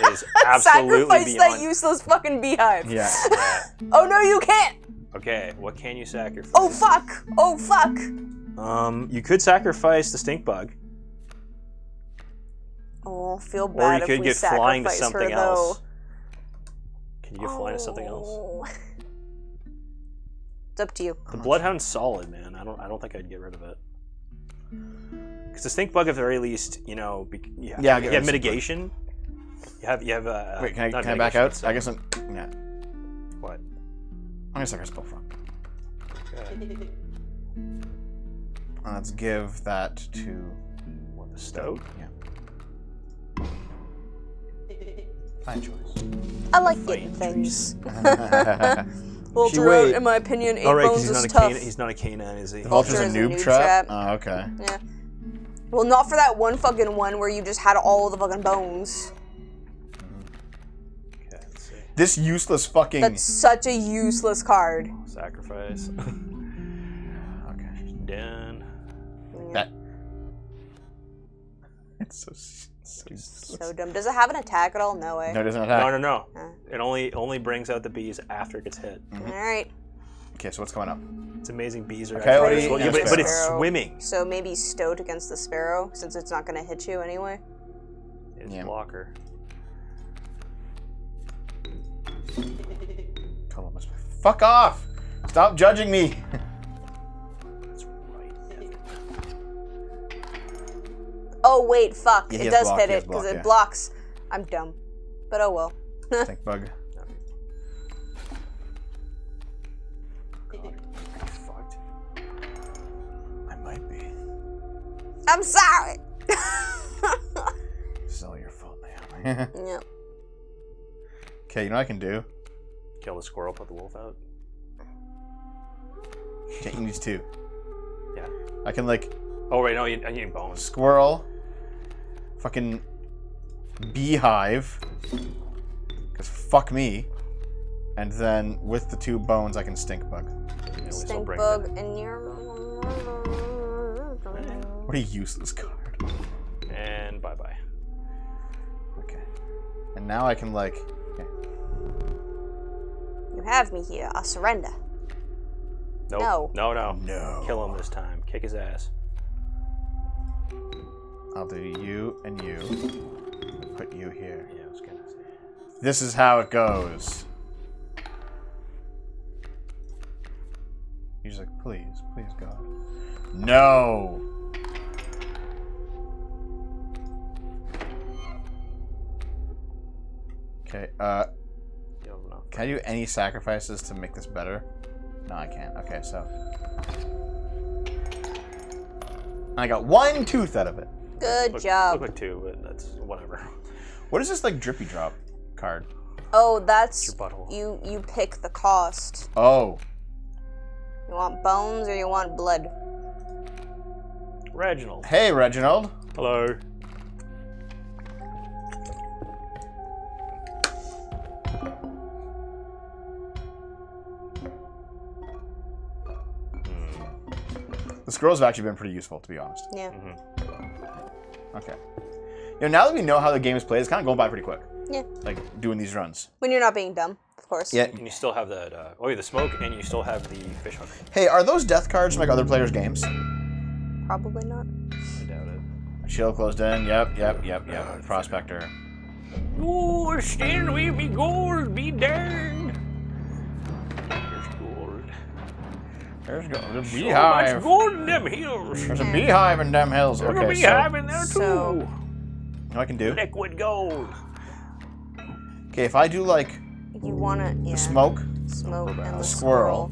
It is absolutely Sacrifice that useless fucking beehive. Yeah. Yeah. Oh no, you can't. Okay, what can you sacrifice? Oh fuck. Oh fuck. Um, you could sacrifice the stink bug, Oh, feel or bad you if could we get flying to her, something though. else. Can you get flying to something else? It's up to you. The bloodhound's solid, man. I don't. I don't think I'd get rid of it. Because the stink bug, at the very least, you know, be, you have, Yeah, I'll you get have of stink bug. mitigation. You have. You have. Uh, Wait, can I, not can I back mitigation, out? I guess I'm. Yeah. What? I'm gonna sacrifice Bullfrog. Okay. Uh, let's give that to. What the stoat? Yeah. Fine choice. I like Fighting getting things. She Walter wait- in my opinion, eight Oh right, bones because he's is not a tough. canine. He's not a canine, is he? Vulture's a Vulture a noob, noob trap. trap. Oh, okay. Yeah. Well, not for that one fucking one where you just had all the fucking bones. Okay, let's see. This useless fucking. That's such a useless card. Sacrifice. Okay. Done. That. It's so. so useless. So dumb. Does it have an attack at all? No way. No, it doesn't attack. No, no, no. Uh. It only only brings out the bees after it gets hit. Mm. All right. Okay, so what's coming up? It's amazing. Bees are Okay, actually do you- yeah, but, but it's Sparrow. swimming. So maybe Stoat against the Sparrow, since it's not gonna hit you anyway. It's Yeah. blocker. Total mis- Fuck off! Stop judging me! Oh wait, fuck! Yeah, it does block, hit it because block, it yeah. blocks. I'm dumb, but oh well. Stink bug. Fucked. I might be. I'm sorry. it's all your fault, man. yep. okay, you know what I can do? Kill the squirrel, put the wolf out. Okay, you need two. Yeah. I can like Oh wait, no, you, I need bones. squirrel, fucking beehive, because fuck me, and then with the two bones I can stink bug. At Stink bring bug and you're. What a useless card. And bye bye. Okay, and now I can like. Okay. You have me here. I'll surrender. Nope. No. No, no. No. Kill him this time. Kick his ass. I'll do you and you. Put you here. Yeah, I was gonna say. This is how it goes. He's like, please, please, God. No. Okay. Uh, You don't know. can I do any sacrifices to make this better? No, I can't. Okay, so. I got one tooth out of it. Good Look, job. Look like two, but that's whatever. What is this like drippy drop card? Oh, that's Your butthole. you. You pick the cost. Oh, You want bones or you want blood? Reginald. hey Reginald. Hello. Hmm. The scrolls have actually been pretty useful, to be honest. Yeah. Mm-hmm. Okay. You know, now that we know how the game is played, it's kind of going by pretty quick. Yeah. Like doing these runs. When you're not being dumb, of course. Yeah. And you still have that. Uh, oh, yeah, the smoke, and you still have the fish hook. Hey, are those death cards from like other players' games? Probably not. I doubt it. Shield closed in. Yep, yep, yep, yep. Prospector. Oh, stand with me, gold, be darned. There's go- the So beehive. much gold in them hills. There's a beehive in them hills. There's a beehive so in there too. So- you know what I can do? Liquid gold. Okay, if I do like You wanna yeah. the smoke smoke and the squirrel. squirrel.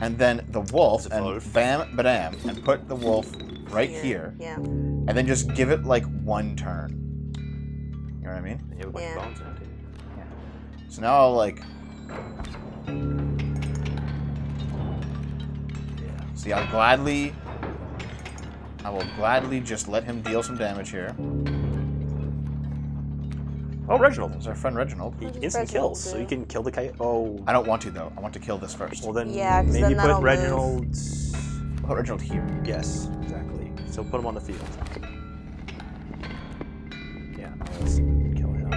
and then the wolf and wolf. bam badam and put the wolf right Here. here. Yeah. and then just give it like one turn. You know what I mean? And you have a bunch Yeah. of bones in it too. So now I'll like see. I'll gladly. I will gladly just let him deal some damage here. Oh, Reginald. There's our friend Reginald. He instant Reginald kills, so you can kill the coyote. Oh, I don't want to though. I want to kill this first. well then Yeah, 'cause maybe then put that'll move. Reginald. Put Reginald here. Yes, exactly. So put him on the field. Yeah, let's kill him.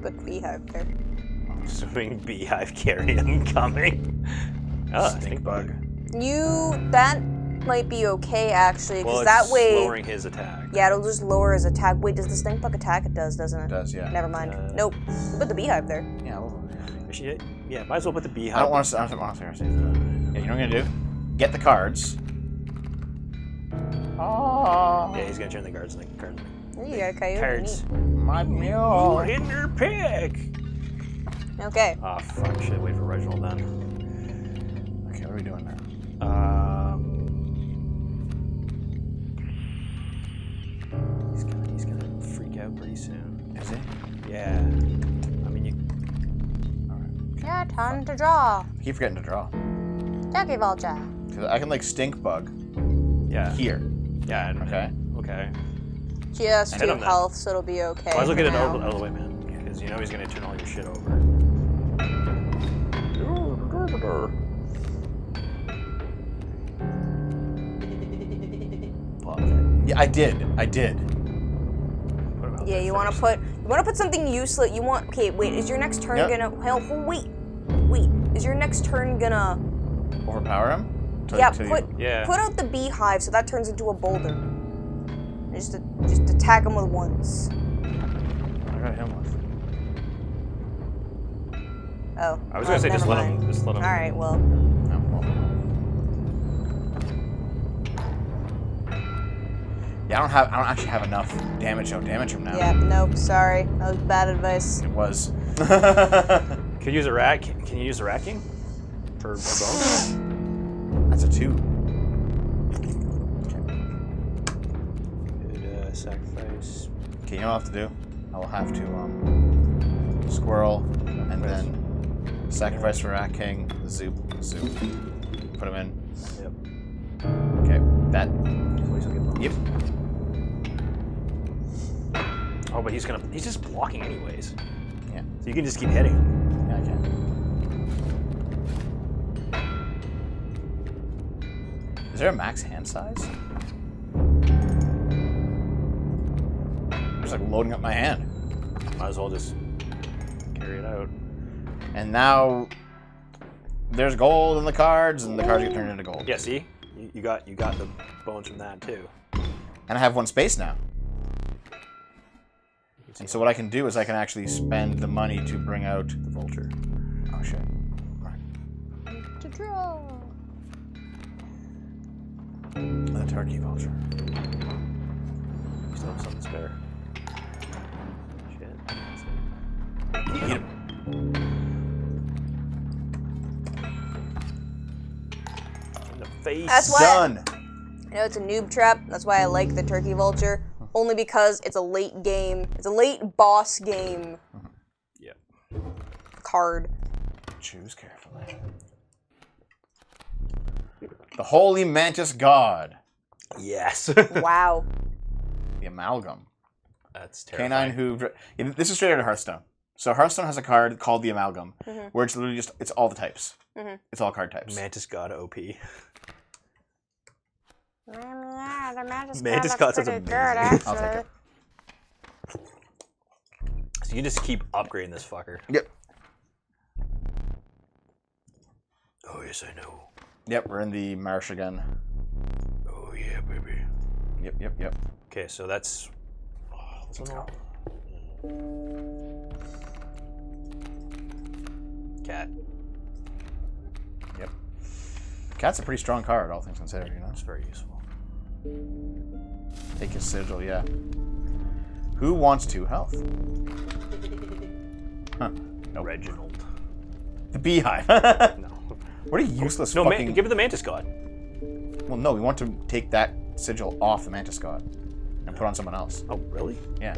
Put beehive there. Assuming beehive carrion coming. Ah, stink bug. You that might be okay actually, because Well, that way, lowering his attack. yeah, it'll just lower his attack. Wait, does the stink bug attack? It does, doesn't it? It does, yeah. Never mind. Uh, nope. Put the beehive there. Yeah. Well, Actually, yeah, might as well put the beehive. I don't want to. I don't want to. Yeah, you know what I'm gonna do? Get the cards. Oh, Yeah, he's gonna turn the guards into cards. There you go, coyote. Cards. my mule. Hinder pick. Neat. Okay. Oh fuck! Should wait for Reginald then. Okay, what are we doing now? Um, he's gonna he's gonna freak out pretty soon. Is he? Yeah. I mean, you All right. Yeah, time to draw. I keep forgetting to draw. Turkey vulture. 'Cause I can like stink bug yeah here. yeah and- Okay. okay. Just Hit two him then. health, so it'll be okay. Might as well get it out, out of the way, man, because you know he's gonna turn all your shit over. Pop. Yeah, I did. I did. Put him out Yeah, you want to put you want to put something useless. You want okay. Wait, is your next turn Yep. gonna? Hell, wait, wait. Is your next turn gonna? Overpower him. Till- yeah, till you- put Yeah. put out the beehive so that turns into a boulder. Just just attack him with ones. I got him with. Oh. I was oh, gonna say just never let him, just let him. All right. Well. No, well. Yeah, I don't have. I don't actually have enough damage. I'll damage him now. Yeah. Nope. Sorry. That was bad advice. It was. Could use a rack. Can, can you use a rat king for, for bones? That's a two. Okay. Good uh, sacrifice. Okay, you know what I have to do? I will have to um squirrel and then sacrifice for Rat King, Zoop, Zoop. Put him in. Yep. Okay, that. Please don't get bones. Yep. Oh, but he's gonna. He's just blocking anyways. Yeah. So you can just keep hitting him. Yeah, I can. Is there a max hand size? I'm just like loading up my hand. Might as well just carry it out. And now there's gold in the cards, and the cards get turned into gold. Yeah. See, you, you got you got the bones from that too. And I have one space now. And so what I can do is I can actually spend the money to bring out The vulture. Oh shit. Right. To draw. The turkey vulture. You still have something spare. Shit. Eat him. Face. That's why- Done. I know it's a noob trap. That's why I like the turkey vulture. Only because it's a late game. It's a late boss game Yep. card. Choose carefully. The holy mantis god. Yes. Wow. The amalgam. That's Canine terrifying. who. dr- yeah, This is straight out of Hearthstone. So Hearthstone has a card called the amalgam, mm-hmm. where it's literally just it's all the types. Mm-hmm. It's all card types. Mantis God OP. Mm, yeah, the Mantis Mantis God God looks sounds pretty amazing. good, I'll take actually. it. So you just keep upgrading this fucker. Yep. Oh, yes, I know. Yep. We're in the marsh again. Oh, yeah, baby. Yep. Yep. Yep. Okay, so that's. Oh, Let's go. Cat. Yep. Cat's a pretty strong card, all things considered. You know. It's very useful. Take his sigil. Yeah. Who wants two health? Huh. No. Reginald. The beehive. No. what a useless No, fucking. man, give it the Mantis God. Well, no, we want to take that sigil off the Mantis God and put on someone else. Oh, really? Yeah.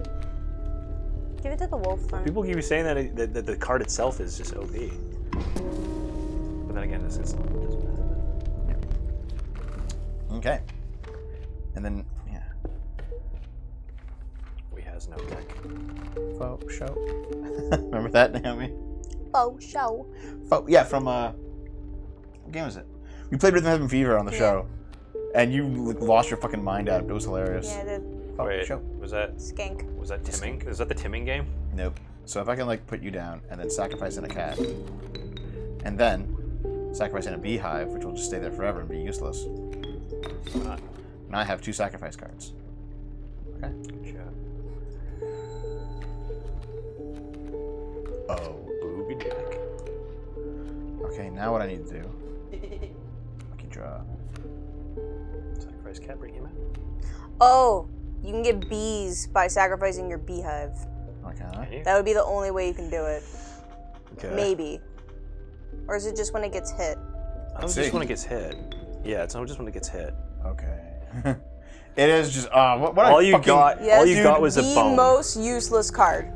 Give it to the wolf then. People keep saying that, it, that, that the card itself is just OP. But then again, this is. it doesn't matter. Okay. And then, yeah. We has no deck. Faux show. Remember that, Naomi? Oh, show. Faux, yeah, from, uh, what game was it? We played Rhythm Heaven Fever on the Yeah. show. And you like, lost your fucking mind out. It was hilarious. Yeah, the Faux Wait, show. Was that skink. was that Timming? Is that the Timming game? Nope. So if I can like put you down and then sacrifice in a cat, and then sacrifice in a beehive, which will just stay there forever and be useless. Why? And I have two sacrifice cards. Okay. Good shot. Oh. Booby dick. Okay. Now what I need to do? Lucky draw. Sacrifice cat, bring him out. Oh, you can get bees by sacrificing your beehive. Okay. That would be the only way you can do it. Okay. Maybe. Or is it just when it gets hit? I don't see. just when it gets hit. Yeah, it's not just when it gets hit. Okay. it is just uh what, what all you fucking, got, Yes, all you dude, got was a bone. the most useless card.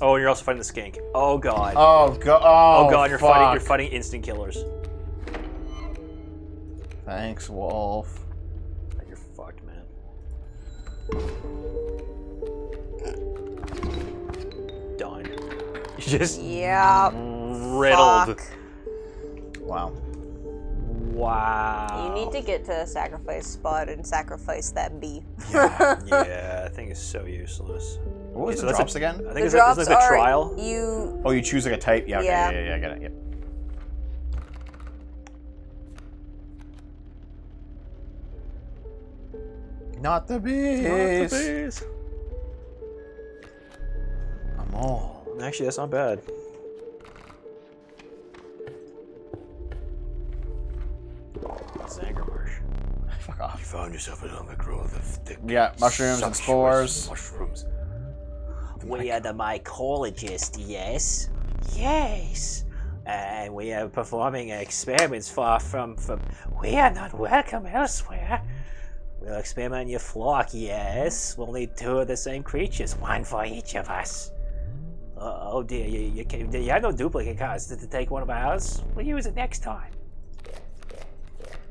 oh, and you're also fighting the skink. Oh god. Oh god. Oh, oh god, you're fuck. fighting. You're fighting instant killers. Thanks, Wolf. You're fucked, man. Done. You just Yeah. riddled. Fuck. Wow. Wow. You need to get to a sacrifice spot and sacrifice that bee. Yeah. yeah, that thing is so useless. What was Okay, the that's drops a- again? I think The it's, a, drops it's like the are trial. you. Oh, you choose like a type. Yeah. Okay, Yeah. yeah. Yeah. Yeah. I get it. Yep. Not the bees. I'm all. Actually, that's not bad. Zangermarsh. Fuck off. You found yourself a longer growth of thick. Yeah, mushrooms and spores. Mushrooms. We are the mycologist, yes. Yes. And we are performing experiments far from from we are not welcome elsewhere. We'll experiment in your flock, yes. We'll need two of the same creatures, one for each of us. Uh, oh dear, you, you, can, you have no duplicate cards to, to take one of ours. We'll use it next time.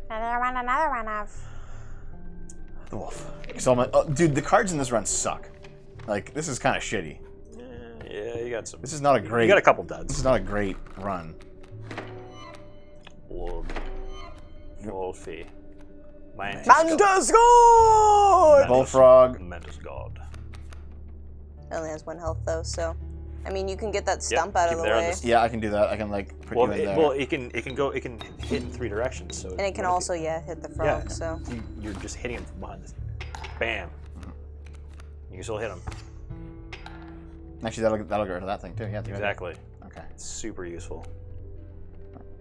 Another one, another one of. The wolf. So I'm oh, dude, the cards in this run suck. Like, this is kind of shitty. Yeah, you got some. This is not a great. You got a couple duds. This is not a great run. Wolf. Wolfie. Mantis Mantis God! Bullfrog. Mantis God. It only has one health though, so. I mean, you can get that Yep, stump out of the way. this- Yeah, I can do that. I can like put Well, you in it, there. well, it can it can go it can hit in three directions. So And it can what if also, yeah, hit the frog, Yeah. so. you, you're just hitting him from behind this. Bam. You can still hit him. Actually, that'll that'll get rid of that thing too. Yeah. Exactly. Okay. It's super useful.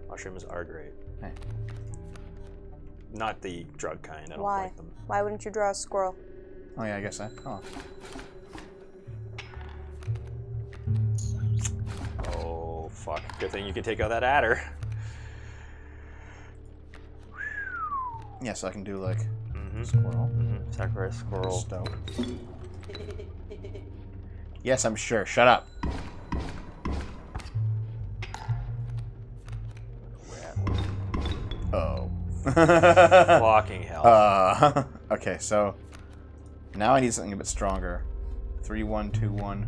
Mushrooms are great. Hey. Not the drug kind. I don't Why? like them. Why wouldn't you draw a squirrel? Oh yeah, I guess so. Oh. Oh fuck! Good thing you can take out that adder. Yeah, so I can do like Mm-hmm. squirrel, Mm-hmm. Sacrifice squirrel. stoke. Yes, I'm sure. Shut up. Fucking hell. uh, okay, so now I need something a bit stronger. Three, one, two, one.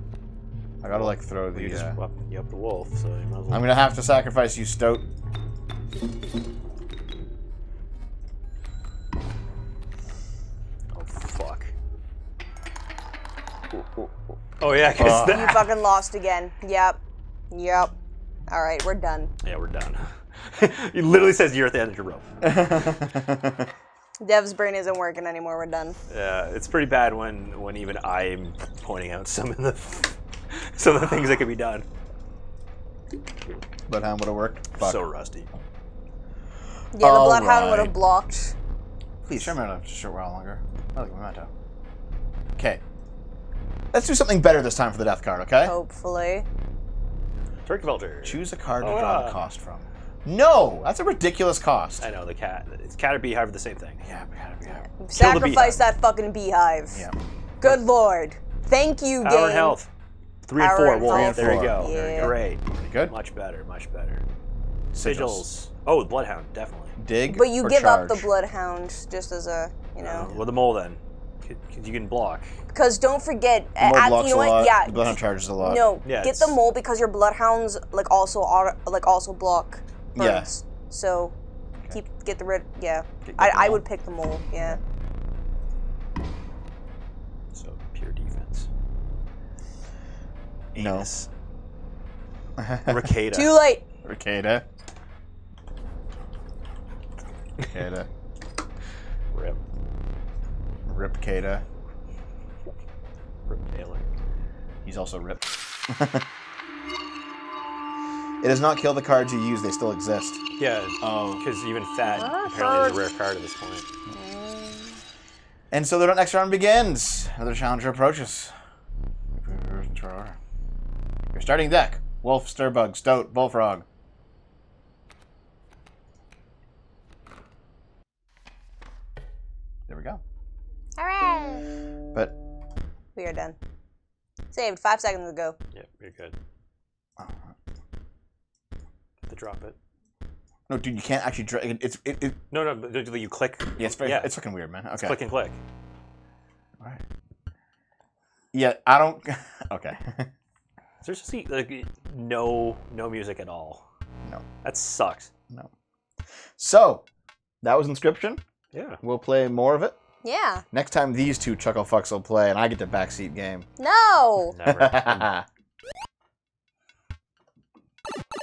I gotta like throw you the. just Uh, up, you up the wolf, so you might as well. I'm gonna have to sacrifice you, Stoat. Oh fuck. Oh yeah, 'cause Uh. that- You fucking lost again. Yep. Yep. Alright, we're done. Yeah, we're done. he literally says you're at the end of your rope. Dev's brain isn't working anymore, we're done. Yeah, it's pretty bad when when even I'm pointing out some of the some of the things that could be done. Bloodhound would have worked. Fuck. So rusty. Yeah, the Bloodhound would have blocked. Please, sure, I'm gonna just a short while longer. I like Memento. Okay. Let's do something better this time for the death card, okay? Hopefully. Turkey Vulture. Choose a card to Oh, draw yeah. the ah. cost from. No, that's a ridiculous cost. I know the cat. It's cat or beehive are the same thing. Yeah, we gotta be. Sacrifice beehive. that fucking beehive. Yeah. Good lord. Thank you, Power game. and health. Three Power and four. and Wolf. health. There you Four. go. Great. Pretty good. Much better. Much better. Sigils. Sigils. Oh, bloodhound, definitely. Dig. But you or give up the charge? bloodhound just as a, you Uh, know. with the mole then, because you can block. Because don't forget, The mole at, blocks you know a what? lot. Yeah. The bloodhound charges a lot. No, Yeah, get the mole because your bloodhounds like also are like also block Yeah. birds. So keep get the rid. Yeah, Get- I, get the I would pick the mole. Yeah. So pure defense. No. Anus. Ricada. Too late. Ricada. Ricada. Rip. Rip Cada. Rip Taylor. He's also ripped. it does not kill the cards you use, they still exist. Yeah. Oh. Because even fat Ah, apparently is a rare card at this point. And so the next round begins. Another challenger approaches. Your starting deck Wolf, Sturbug, Stoat, Bullfrog. There we go. Hooray! But We are done. Saved five seconds ago. Yeah, you're good. To drop it. no, dude, you can't actually. Dra- it, it's it, it. No, no, but you click. Yeah, it's very, Yeah. it's fucking weird, man. Okay. Click and click. All right. Yeah, I don't. okay. There's just like no no music at all. No. That sucks. no. So that was Inscryption. Yeah. We'll play more of it Yeah. next time. These two chuckle fucks will play, and I get the backseat game. No. Never. Hmm.